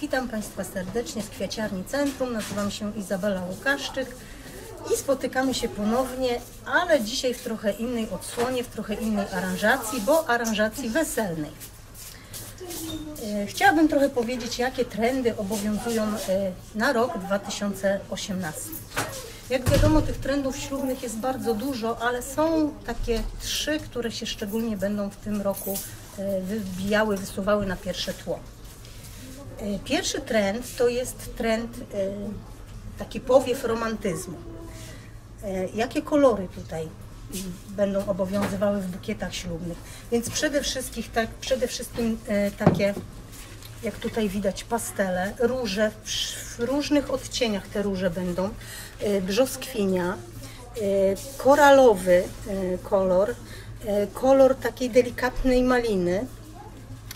Witam Państwa serdecznie z Kwiaciarni Centrum. Nazywam się Izabela Łukaszczyk i spotykamy się ponownie, ale dzisiaj w trochę innej odsłonie, w trochę innej aranżacji, bo aranżacji weselnej. E, Chciałabym trochę powiedzieć, jakie trendy obowiązują e, na rok 2018. Jak wiadomo, tych trendów ślubnych jest bardzo dużo, ale są takie trzy, które się szczególnie będą w tym roku e, wybijały, wysuwały na pierwsze tło. E, Pierwszy trend to jest trend, e, taki powiew romantyzmu. E, Jakie kolory tutaj będą obowiązywały w bukietach ślubnych? Więc przede wszystkim, tak, przede wszystkim takie, jak tutaj widać, pastele, róże, w różnych odcieniach te róże będą, brzoskwinia, koralowy kolor, kolor takiej delikatnej maliny,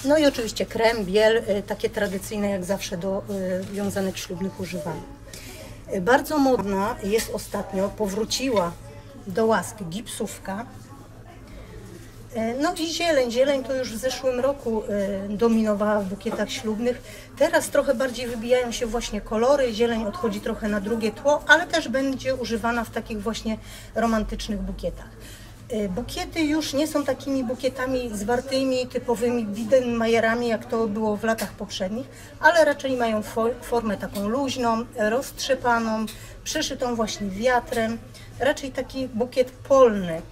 no i oczywiście krem, biel, y, takie tradycyjne jak zawsze do y, wiązanek ślubnych używamy. Y, Bardzo modna jest ostatnio, powróciła do łaski gipsówka. No i zieleń. Zieleń to już w zeszłym roku dominowała w bukietach ślubnych. Teraz trochę bardziej wybijają się właśnie kolory. Zieleń odchodzi trochę na drugie tło, ale też będzie używana w takich właśnie romantycznych bukietach. Y, Bukiety już nie są takimi bukietami zwartymi, typowymi Biedermeierami, jak to było w latach poprzednich, ale raczej mają fo- formę taką luźną, roztrzepaną, przeszytą właśnie wiatrem. Raczej taki bukiet polny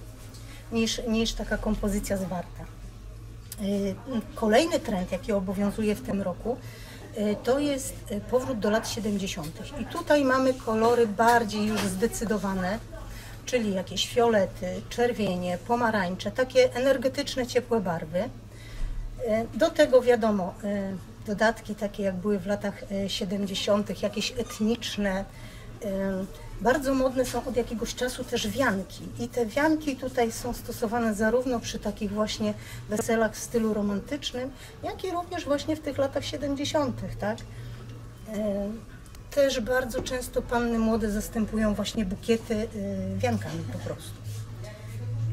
niż, niż taka kompozycja zwarta. Y, Kolejny trend, jaki obowiązuje w tym roku, y, to jest powrót do lat 70. I tutaj mamy kolory bardziej już zdecydowane, czyli jakieś fiolety, czerwienie, pomarańcze, takie energetyczne, ciepłe barwy. Y, Do tego wiadomo, y, dodatki takie jak były w latach y, 70., jakieś etniczne. Bardzo modne są od jakiegoś czasu też wianki. I te wianki tutaj są stosowane zarówno przy takich właśnie weselach w stylu romantycznym, jak i również właśnie w tych latach 70., tak? Też bardzo często panny młode zastępują właśnie bukiety y, wiankami po prostu.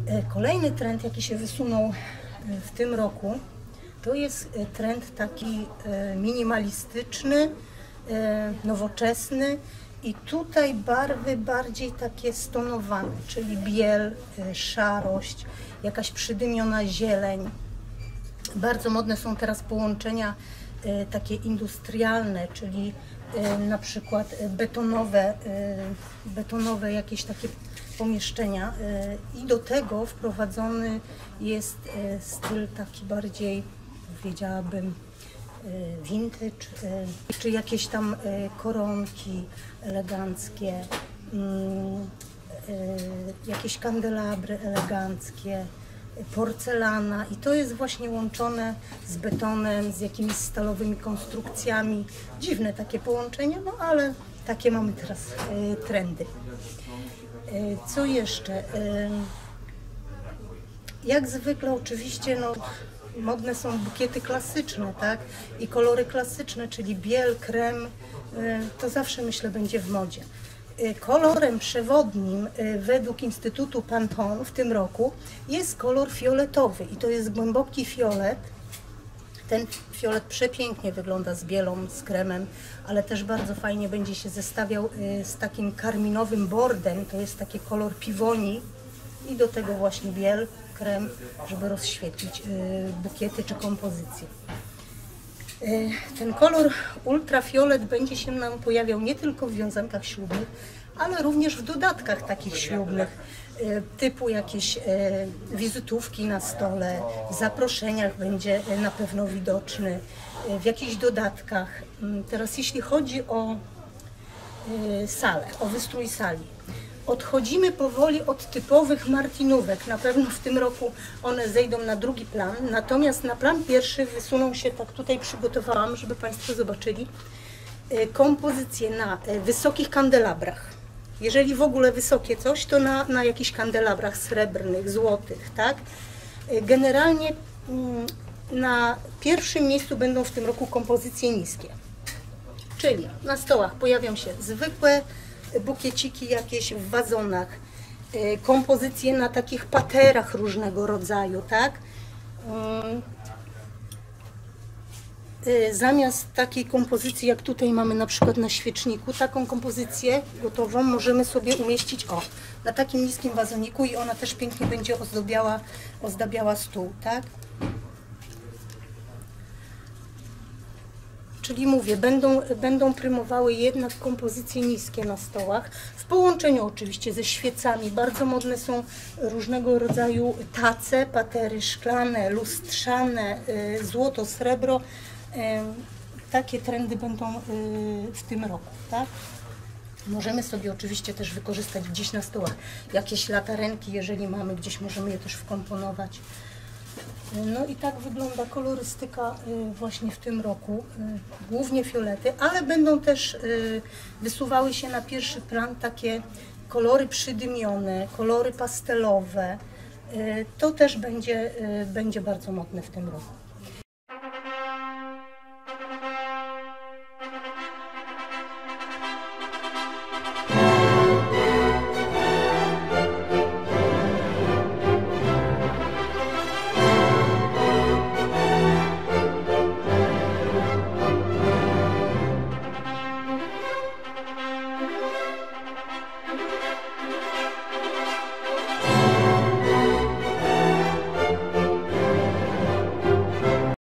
E, Kolejny trend, jaki się wysunął e, w tym roku, to jest e, trend taki minimalistyczny, nowoczesny i tutaj barwy bardziej takie stonowane, czyli biel, szarość, jakaś przydymiona zieleń. Bardzo modne są teraz połączenia takie industrialne, czyli na przykład e, betonowe, e, betonowe jakieś takie pomieszczenia i do tego wprowadzony jest styl taki bardziej, powiedziałabym, vintage, czy jakieś tam koronki eleganckie, mm, jakieś kandelabry eleganckie, porcelana i to jest właśnie łączone z betonem, z jakimiś stalowymi konstrukcjami. Dziwne takie połączenie, no ale takie mamy teraz e, trendy. E, Co jeszcze? E, Jak zwykle oczywiście no, modne są bukiety klasyczne, tak? I kolory klasyczne, czyli biel, krem, to zawsze myślę będzie w modzie. Y, Kolorem przewodnim y, według Instytutu Pantone w tym roku jest kolor fioletowy i to jest głęboki fiolet. Ten fiolet przepięknie wygląda z bielą, z kremem, ale też bardzo fajnie będzie się zestawiał y, z takim karminowym bordem, to jest taki kolor piwoni, i do tego właśnie biel, krem, żeby rozświetlić bukiety czy kompozycje. Y, Ten kolor ultrafiolet będzie się nam pojawiał nie tylko w wiązankach ślubnych, ale również w dodatkach takich ślubnych, y, typu jakieś y, wizytówki na stole, w zaproszeniach będzie na pewno widoczny, w jakichś dodatkach. Mm, Teraz jeśli chodzi o salę, o wystrój sali. Odchodzimy powoli od typowych martinówek. Na pewno w tym roku one zejdą na drugi plan. Natomiast na plan pierwszy wysuną się, tak tutaj przygotowałam, żeby Państwo zobaczyli, y, kompozycje na y, wysokich kandelabrach. Jeżeli w ogóle wysokie coś, to na, na jakichś kandelabrach srebrnych, złotych, tak? Y, Generalnie mm, na pierwszym miejscu będą w tym roku kompozycje niskie. Czyli na stołach pojawią się zwykłe bukieciki jakieś w wazonach, y, kompozycje na takich paterach różnego rodzaju, tak? Ym, y, zamiast takiej kompozycji, jak tutaj mamy na przykład na świeczniku, taką kompozycję gotową możemy sobie umieścić o, na takim niskim wazoniku i ona też pięknie będzie ozdabiała, ozdabiała stół, tak? Czyli mówię, będą, będą prymowały jednak kompozycje niskie na stołach, w połączeniu oczywiście ze świecami. Bardzo modne są różnego rodzaju tace, patery szklane, lustrzane, y, złoto, srebro. Y, Takie trendy będą y, w tym roku, tak? Możemy sobie oczywiście też wykorzystać gdzieś na stołach jakieś latarenki, jeżeli mamy gdzieś, możemy je też wkomponować. No i tak wygląda kolorystyka y, właśnie w tym roku. y, Głównie fiolety, ale będą też y, wysuwały się na pierwszy plan takie kolory przydymione, kolory pastelowe. To też będzie, będzie bardzo modne w tym roku.